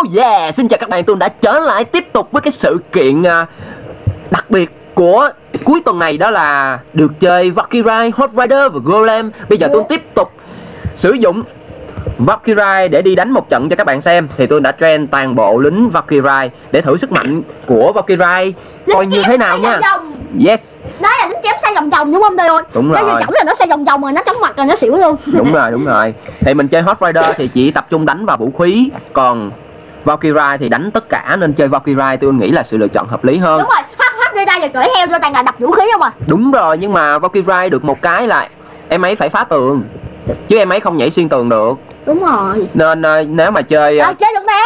Oh yeah, xin chào các bạn, tôi đã trở lại tiếp tục với cái sự kiện à, đặc biệt của cuối tuần này đó là được chơi Valkyrie, Hot Rider và Golem. Bây giờ tôi tiếp tục sử dụng Valkyrie để đi đánh một trận cho các bạn xem. Thì tôi đã train toàn bộ lính Valkyrie để thử sức mạnh của Valkyrie coi như thế nào nha. Yes, đó là lính chém xoay vòng vòng đúng không Tây ôn Đúng rồi. gì chổng là nó xoay vòng vòng rồi nó chóng mặt rồi nó xỉu luôn. Đúng rồi, đúng rồi. Thì mình chơi Hot Rider thì chỉ tập trung đánh vào vũ khí Còn Valkyrie thì đánh tất cả nên chơi Valkyrie tôi nghĩ là sự lựa chọn hợp lý hơn. Đúng rồi hắt hắt đi ra và cưỡi heo cho toàn là đập vũ khí không à? Đúng rồi nhưng mà Valkyrie được một cái là em ấy phải phá tường Chứ em ấy không nhảy xuyên tường được. Đúng rồi. Nên ờ, nếu mà chơi à, chơi được nè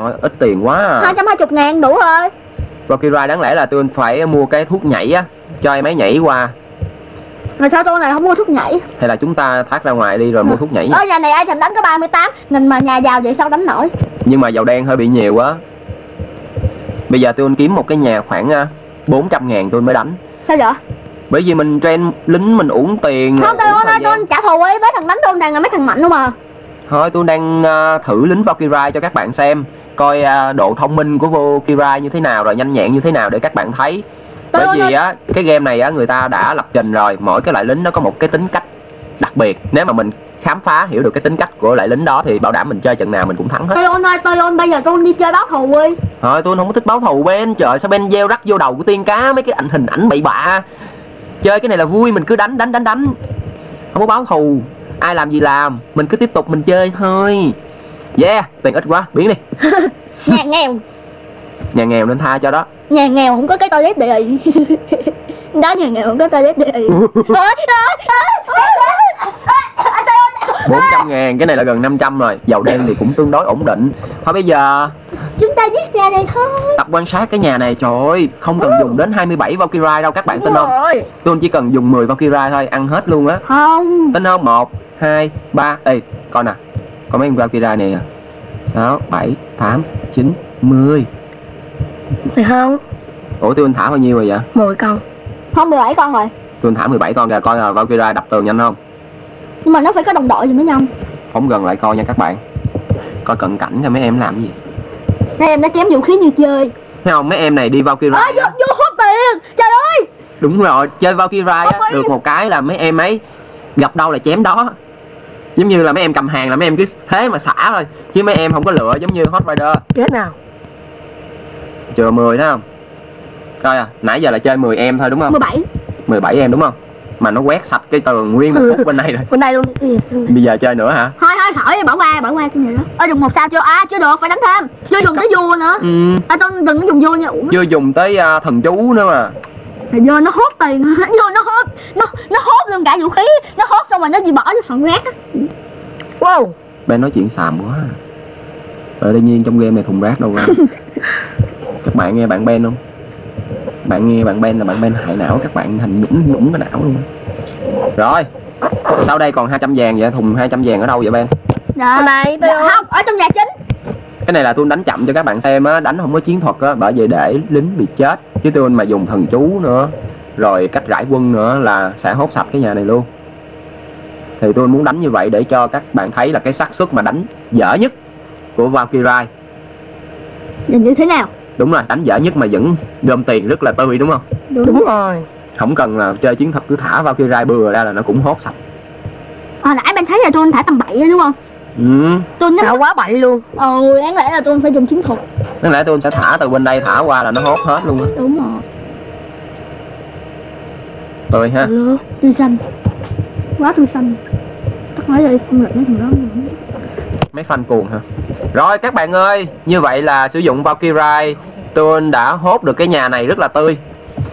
thôi, ít tiền quá à. hai trăm hai chục ngàn đủ thôi Valkyrie đáng lẽ là tôi phải mua cái thuốc nhảy á Cho em ấy nhảy qua mà sao tôi này không mua thuốc nhảy? Hay là chúng ta thoát ra ngoài đi rồi mua thuốc nhảy ở nhà này ai thèm đánh có 38 nghìn mà nhà giàu vậy sao đánh nổi? Nhưng mà dầu đen hơi bị nhiều quá Bây giờ tôi kiếm một cái nhà khoảng ờ, 400 ngàn tôi mới đánh. Sao vậy? Bởi vì mình train lính mình uổng tiền không tôi ơi tôi trả thù ấy mấy thằng đánh tôi toàn là mấy thằng mạnh không à? Thôi tôi đang ờ, thử lính Valkyrie cho các bạn xem Coi ờ, độ thông minh của Valkyrie như thế nào rồi nhanh nhẹn như thế nào để các bạn thấy Bởi ơi, vì á cái game này á người ta đã lập trình rồi. Mỗi cái loại lính nó có một cái tính cách đặc biệt. Nếu mà mình khám phá hiểu được cái tính cách của loại lính đó Thì bảo đảm mình chơi trận nào mình cũng thắng hết. Tôi ơi tôi ôn bây giờ tôi đi chơi báo thù đi. Thôi tôi không có thích báo thù Ben Trời sao Ben gieo rắc vô đầu của tiên cá? Mấy cái ảnh hình ảnh bậy bạ. Chơi cái này là vui mình cứ đánh đánh đánh đánh. Không có báo thù. Ai làm gì làm? Mình cứ tiếp tục mình chơi thôi. Yeah tiền ít quá. Biến đi. Nhà nghèo. Nhà nghèo nên tha cho đó nhà nghèo không có cái toilet địa đó nhà nghèo không có toilet địa ôi, ôi, ôi. 400 ngàn cái này là gần 500 rồi. Dầu đen thì cũng tương đối ổn định. Thôi bây giờ chúng ta giết ra đây thôi. Tập quan sát cái nhà này trời ơi Không cần dùng đến 27 Valkyrie đâu các bạn tin không? Tôi chỉ cần dùng 10 Valkyrie thôi Ăn hết luôn á. Không. Tin không? 1, 2, 3 Ê coi nè. Có mấy con Valkyrie này à? 6, 7, 8, 9, 10 Phải không? Ủa tôi thả bao nhiêu rồi vậy? 10 con. Không 17 con rồi. Tôi thả 17 con kìa Coi là Valkyrie đập tường nhanh không? Nhưng mà nó phải có đồng đội gì mới nhông Phóng gần lại coi nha các bạn. Coi cận cảnh coi mấy em làm gì. Đây em đã chém vũ khí như chơi. Thấy không? Mấy em này đi ơi vô, á. vô hút tiền. Trời ơi. Đúng rồi chơi Valkyrie á. Được một cái là mấy em ấy Gặp đâu là chém đó. Giống như là mấy em cầm hàng là mấy em cứ thế mà xả thôi. Chứ mấy em không có lựa giống như Hot Rider. Chết nào Chừa 10 thấy không? Coi à nãy giờ là chơi 10 em thôi đúng không? 17 17 em đúng không? Mà nó quét sạch cái tường nguyên một phút bên này rồi. Bên đây luôn. Đi Bây giờ chơi nữa hả? Thôi thôi khỏi bỏ qua bỏ qua cái này đó ơi dùng một sao chưa? À chưa được phải đánh thêm. Chưa dùng tới vua nữa. Ừ, à tôi đừng có dùng vua nha. Ủa? Chưa dùng tới à, thần chú nữa mà. Vô nó hốt tiền vô nó hốt nó nó hốt luôn cả vũ khí. Nó hốt xong rồi nó gì bỏ vô sọn rác á. Wow. Ben nói chuyện xàm quá. Ở đây nhiên trong game này thùng rác đâu ra Các bạn nghe bạn Ben không? Bạn nghe bạn Ben là bạn Ben hại não Các bạn thành nhũng nhũng cái não luôn. Rồi Sau đây còn 200 vàng vậy? Thùng 200 vàng ở đâu vậy Ben? Đó Bên đây tôi Dạ, không ở trong nhà chính. Cái này là tôi đánh chậm cho các bạn xem á Đánh không có chiến thuật á Bởi vì để lính bị chết. Chứ tôi mà dùng thần chú nữa Rồi cách rải quân nữa là sẽ hốt sạch cái nhà này luôn. Thì tôi muốn đánh như vậy để cho các bạn thấy là cái xác suất mà đánh dở nhất của Valkyrie. Nhìn như thế nào Đúng rồi, đánh dở nhất mà vẫn gom tiền rất là tươi đúng không? Đúng. Rồi. Không cần là chơi chiến thuật cứ thả Valkyrie bừa ra là nó cũng hốt sạch. Hồi nãy bên thấy là tôi thả tầm bậy á đúng không? Ừ, tôi nhớ quá bậy luôn. Ừ đáng lẽ là tôi phải dùng chiến thuật. Đáng lẽ tôi sẽ thả từ bên đây thả qua là nó hốt hết luôn á. Đúng rồi. Tươi ha. Alo, tươi xanh. Quá tươi xanh. Tắt máy đi không lật mấy thằng đó. Nữa. Mấy fan cuồng hả? Rồi các bạn ơi, như vậy là sử dụng Valkyrie Tôi đã hốt được cái nhà này rất là tươi.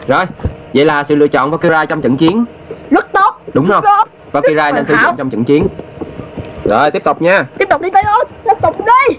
Rồi, vậy là sự lựa chọn Valkyrie trong trận chiến. Rất tốt. Đúng không? tốt. Valkyrie nên sử dụng trong trận chiến. Rồi, tiếp tục nha. Tiếp tục đi tới ôn tiếp tục đi